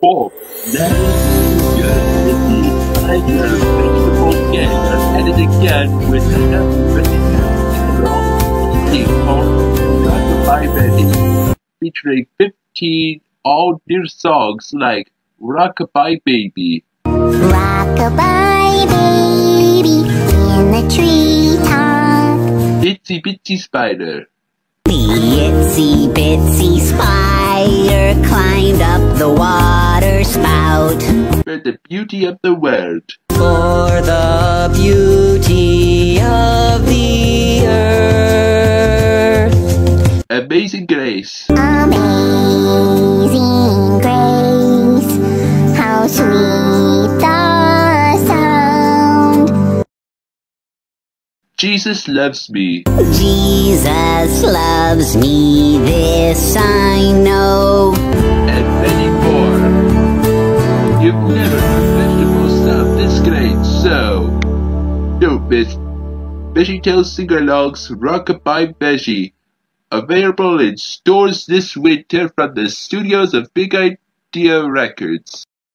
Bob, now good with the Tiger Vegetable Ganger at it again with another video called Rockabye Baby, featuring 15 all new songs like Rockabye Baby, Rockabye baby in the treetop. Itsy Bitsy Spider, The itsy bitsy spider climbed up the water spout for the beauty of the world, for the beauty of the earth. Amazing Grace, Amazing grace, how sweet the sound. Jesus Loves Me, Jesus loves me, this I know. Vegetable this great, so don't miss Veggie Tales Sing-Alongs Rockabye Veggie. Available in stores this winter from the studios of Big Idea Records.